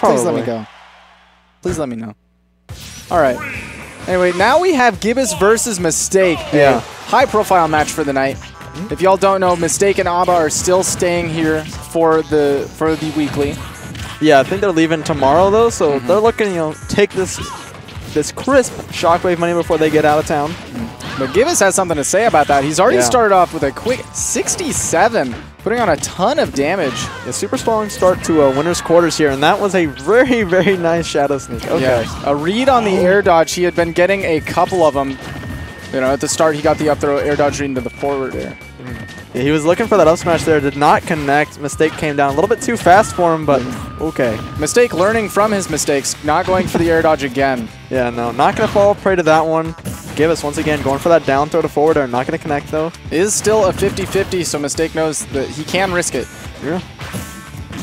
Please let me go. Please let me know. All right. Anyway, now we have Gibus versus Mistake. Yeah. High-profile match for the night. If y'all don't know, Mistake and Abba are still staying here for the for the weekly. Yeah, I think they're leaving tomorrow though, so Mm-hmm. they're looking, you know, take this this crisp shockwave money before they get out of town. But Gibus has something to say about that. He's already Yeah. started off with a quick 67, putting on a ton of damage. A super strong start to a winner's quarters here, and that was a very, very nice shadow sneak. Okay. Yeah. A read on the air dodge. He had been getting a couple of them. You know, at the start, he got the up throw air dodge read into the forward air. Mm. Yeah, he was looking for that up smash there, did not connect. Mistake came down a little bit too fast for him, but mm. okay. Mistake learning from his mistakes, not going for the air dodge again. Yeah, no, not going to fall prey to that one. Gibus once again going for that down throw to forward air, not going to connect though. Is still a 50-50, so Mistake knows that he can risk it. Yeah.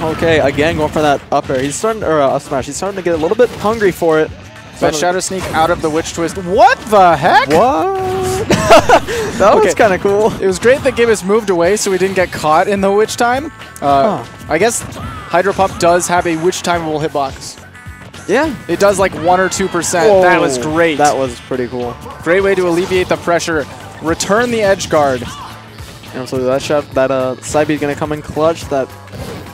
Okay, again going for that up air. He's starting, or uh, up smash. He's starting to get a little bit hungry for it. That shadow sneak out of the witch twist. What the heck? What? that was kind of cool. It was great that Gibus moved away so we didn't get caught in the witch time. Uh, Huh. I guess Hydro Pump does have a witch timeable hitbox. Yeah. It does like 1 or 2%. that was great. That was pretty cool. great way to alleviate the pressure. Return the edge guard. And so that shot, that uh, side beat gonna come in clutch. That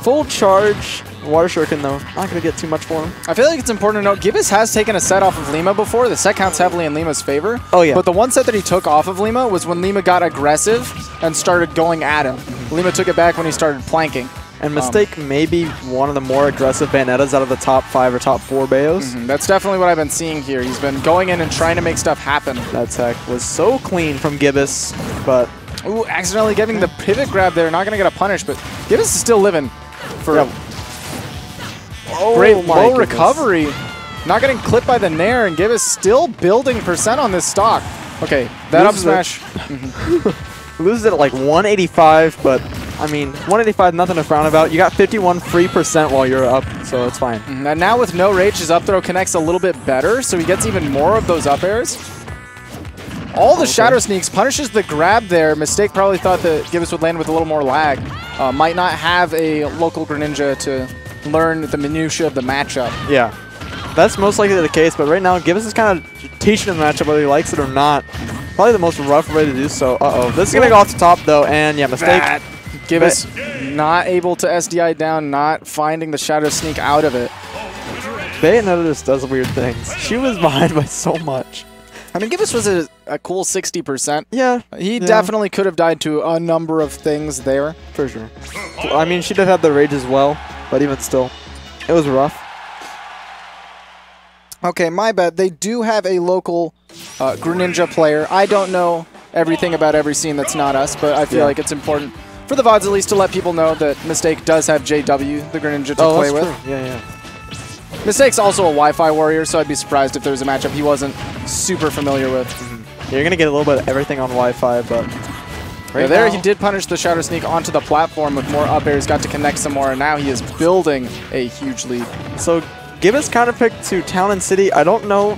full charge water shuriken though, not gonna get too much for him. I feel like it's important to note Gibus has taken a set off of Lima before. The set counts heavily in Lima's favor. Oh, yeah. But the one set that he took off of Lima was when Lima got aggressive and started going at him. Lima took it back when he started planking. And um, mistake may be one of the more aggressive Bayonettas out of the top five or top four Bayos. And that's definitely what I've been seeing here. He's been going in and trying to make stuff happen. That tech was so clean from Gibus, but Ooh, accidentally getting the pivot grab there. Not going to get a punish, but Gibus is still living for oh great Oh my low goodness. recovery. Not getting clipped by the Nair, and Gibus still building percent on this stock. Okay, that up Loses it. Mm-hmm. smash. loses it at like 185. But I mean, 185, nothing to frown about. You got 51 free percent while you're up, so it's fine. And now with no rage, his up throw connects a little bit better, so he gets even more of those up airs. All the shadow sneaks punishes the grab there. Mistake probably thought that Gibus would land with a little more lag. Uh, might not have a local Greninja to learn the minutia of the matchup. Yeah, that's most likely the case. But right now, Gibus is kind of teaching him the matchup whether he likes it or not. Probably the most rough way to do so. Uh oh, this is gonna go off the top though, and yeah, mistake. That Gibus not able to SDI down, not finding the shadow sneak out of it. Bayonetta just does weird things. She was behind by so much. I mean, Gibus was a, a cool 60%. Yeah, He Yeah. definitely could have died to a number of things there. for sure. I mean, she did have the rage as well, but even still, it was rough. Okay, my bad. They do have a local uh, Greninja player. I don't know everything about every scene that's not us, but I feel Yeah. like it's important for the VODs at least to let people know that Mistake does have JW, the Greninja, to oh, play that's with. true. Yeah, yeah. Mistake's also a Wi-Fi warrior, so I'd be surprised if there was a matchup he wasn't super familiar with. Yeah, You're gonna get a little bit of everything on Wi-Fi, but Yeah, there he did punish the Shadow Sneak onto the platform with more up airs, got to connect some more, and now he is building a huge lead. So give Gibus counterpick to Town and City. I don't know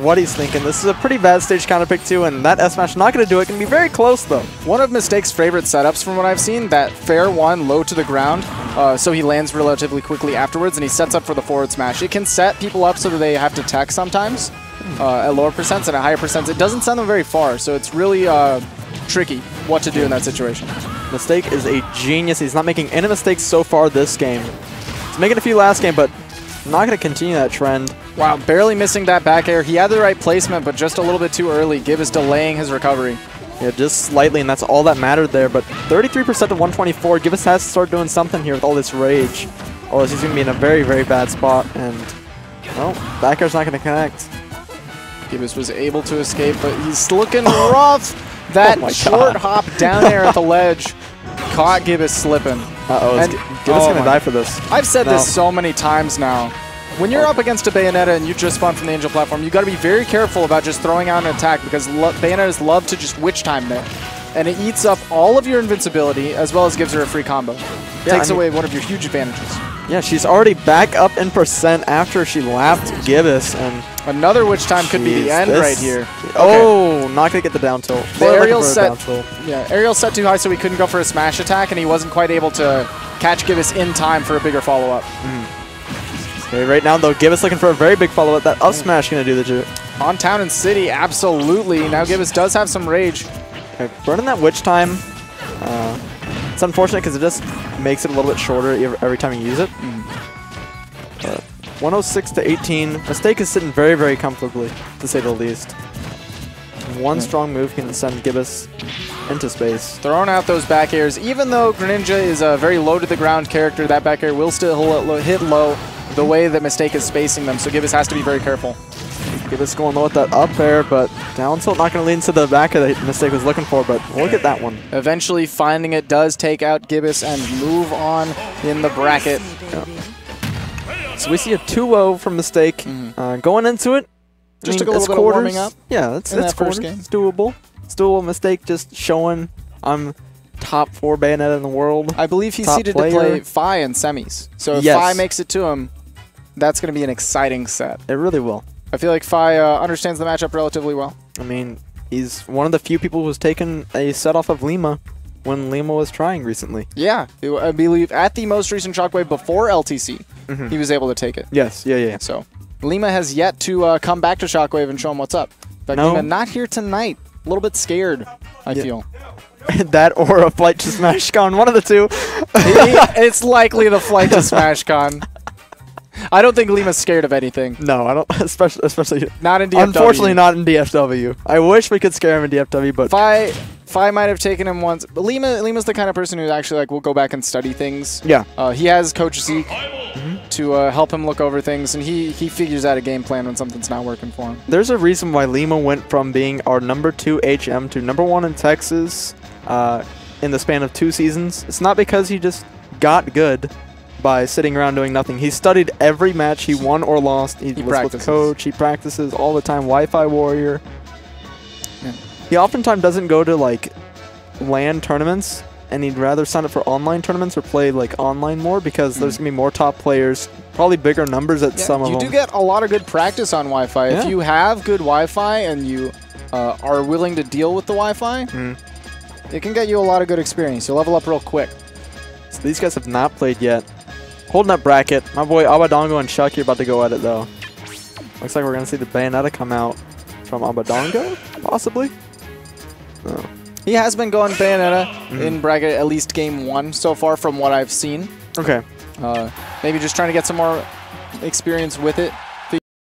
what he's thinking. This is a pretty bad stage counterpick too, and that S smash not gonna do it. Going to be very close though. One of Mistake's favorite setups from what I've seen, that fair one low to the ground, uh, so he lands relatively quickly afterwards and he sets up for the forward smash. It can set people up so that they have to tech sometimes uh, at lower percents and at higher percents. It doesn't send them very far, so it's really uh, tricky what to do in that situation. Mistake is a genius. He's not making any mistakes so far this game. He's making a few last game, but not gonna continue that trend. Wow, barely missing that back air. He had the right placement, but just a little bit too early. Gibb is delaying his recovery. Yeah, just slightly, and that's all that mattered there. But 33% to 124. Gibus has to start doing something here with all this rage. Or else he's going to be in a very, very bad spot. And, well, back air's not going to connect. Gibus was able to escape, but he's looking oh rough. That Oh short God. hop down there at the ledge caught Gibus slipping. Uh-oh, is Gibus oh going to die for this. I've said No. this so many times now. When you're up against a Bayonetta and you just spawn from the Angel platform, you got to be very careful about just throwing out an attack because lo- Bayonettas love to just witch time there. And it eats up all of your invincibility as well as gives her a free combo. Yeah, Takes I mean- away one of your huge advantages. Yeah, she's already back up in percent after she lapped Gibus. And Another witch time could be the end this- right here. Oh, not going to get the down tilt. The aerial set-. Yeah, Ariel set too high so he couldn't go for a smash attack and he wasn't quite able to catch Gibus in time for a bigger follow-up. Mm-hmm. Okay, right now though, Gibus looking for a very big follow-up. That up smash gonna do the job. On Town and City, absolutely. Now Gibus does have some rage. Okay, burning that witch time. Uh, it's unfortunate because it just makes it a little bit shorter every time you use it. But 106 to 18. Mistake is sitting very, very comfortably, to say the least. One Yeah. strong move can send Gibus into space. Throwing out those back airs. Even though Greninja is a very low to the ground character, that back air will still hit low the way that Mistake is spacing them. So Gibus has to be very careful. Gibus going low with that up air, but down tilt not going to lead into the back of the Mistake was looking for, but look at that one. Eventually finding it does take out Gibus and move on in the bracket. So we see a 2-0 from Mistake. Uh, going into it, I Just mean, took a little bit of warming up Yeah, it's that first quarters. game. It's doable. It's doable. Mistake just showing I'm top four Bayonetta in the world. I believe he's seeded to play Fi in semis. So if Yes. Fi makes it to him, that's going to be an exciting set. It really will. I feel like Fi uh, understands the matchup relatively well. I mean, he's one of the few people who's taken a set off of Lima when Lima was trying recently. Yeah, I believe at the most recent Shockwave before LTC, Mhm. he was able to take it. Yes, yeah, yeah. So Lima has yet to uh, come back to Shockwave and show him what's up. But No. Lima not here tonight. A little bit scared, I Yeah. feel. that or a flight to SmashCon, one of the two. it's likely the flight to Smash Con. I don't think Lima's scared of anything. no, I don't. Especially, especially. Not in DFW. Unfortunately, not in DFW. I wish we could scare him in DFW, but Fi Fi might have taken him once, but Lima Lima's the kind of person who actually like will go back and study things. yeah, Uh, he has Coach Zeke to uh, help him look over things, and he he figures out a game plan when something's not working for him. there's a reason why Lima went from being our number two HM to number one in Texas uh, in the span of two seasons. It's not because he just got good by sitting around doing nothing. He studied every match he won or lost. He, He was practices. with coach. He practices all the time. Wi-Fi warrior. Yeah. He oftentimes doesn't go to like LAN tournaments, and he'd rather sign up for online tournaments or play like online more because there's gonna be more top players, probably bigger numbers at Hmm. Yeah, some of you them. do get a lot of good practice on Wi-Fi. Yeah. If you have good Wi-Fi and you uh, are willing to deal with the Wi-Fi, Mhm. it can get you a lot of good experience. You level up real quick. So these guys have not played yet. Holding up bracket. My boy Abadango and Chucky are about to go at it though. Looks like we're gonna see the Bayonetta come out from Abadango, possibly. No. He has been going Bayonetta Mm-hmm. in bracket at least game one so far from what I've seen. Okay. Uh, maybe just trying to get some more experience with it.